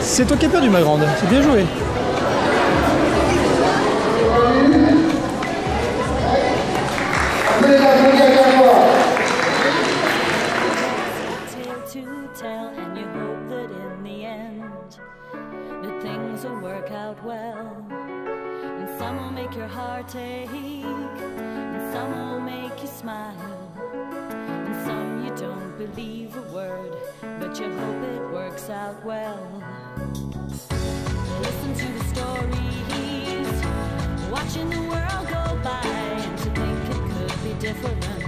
C'est toi qui as perdu ma grande, c'est bien joué. Things will work out well. And some will make your heart ache, and some will make you smile, and some you don't believe a word, but you hope it works out well. Listen to the stories, watching the world go by, and to think it could be different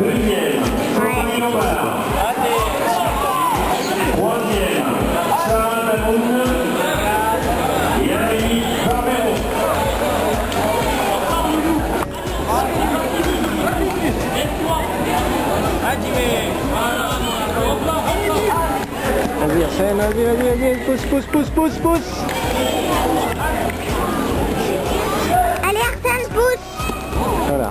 Deuxième, Anthony Lombard. Troisième. Et. Vas-y vas-y, vas-y, vas-y, pousse, pousse, pousse, pousse, pousse. Allez Arsène, pousse Voilà.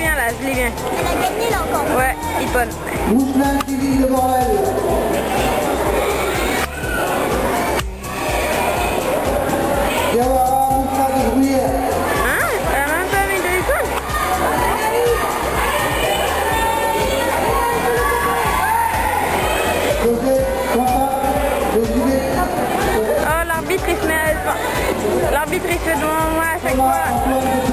viens là, je l'ai bien. Elle a gagné là encore. Ouais, Hippon. Mousselin qui. Hein gilet. Oh, l'arbitre il se met à... L'arbitre il se devant moi à chaque fois.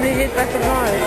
me hit back and hard.